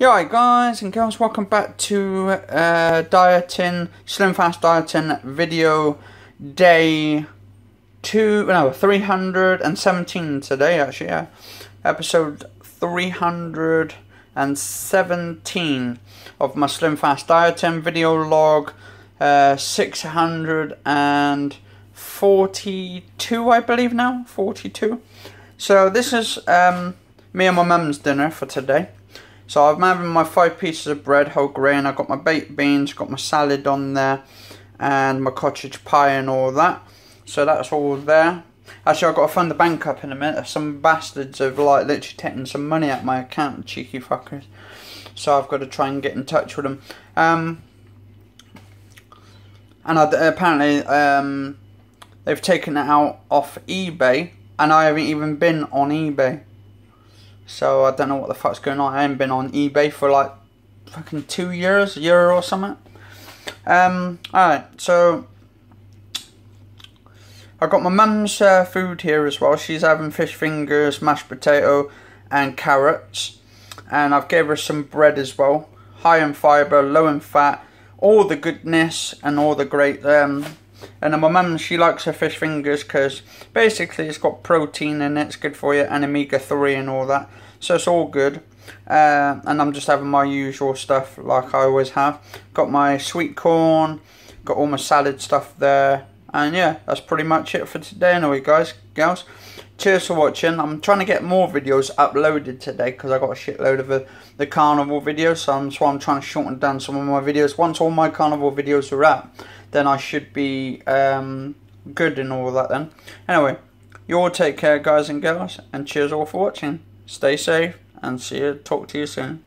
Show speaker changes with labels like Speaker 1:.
Speaker 1: Yeah, right, guys and girls, welcome back to uh, dieting, Slimfast dieting video day two, no, 317 today, actually, yeah. Episode 317 of my Slimfast dieting video log, uh, 642, I believe now, 42. So this is um, me and my mum's dinner for today. So I'm having my five pieces of bread, whole grain. I've got my baked beans, got my salad on there, and my cottage pie and all that. So that's all there. Actually, I've got to fund the bank up in a minute. Some bastards have like literally taken some money out my account, cheeky fuckers. So I've got to try and get in touch with them. Um, and I, apparently um, they've taken it out off eBay, and I haven't even been on eBay. So I don't know what the fuck's going on. I haven't been on eBay for like fucking two years, a year or something. Um, alright, so I've got my mum's uh, food here as well. She's having fish fingers, mashed potato, and carrots. And I've gave her some bread as well. High in fibre, low in fat, all the goodness and all the great. Um, and my mum, she likes her fish fingers because basically it's got protein in it, it's good for you, and omega 3 and all that. So it's all good. Uh, and I'm just having my usual stuff like I always have. Got my sweet corn, got all my salad stuff there. And yeah, that's pretty much it for today anyway, guys, gals. Cheers for watching. I'm trying to get more videos uploaded today because I got a shitload of the, the carnival videos. So why I'm trying to shorten down some of my videos. Once all my carnival videos are up, then I should be um, good and all that then. Anyway, you all take care, guys and girls. And cheers all for watching. Stay safe and see you. Talk to you soon.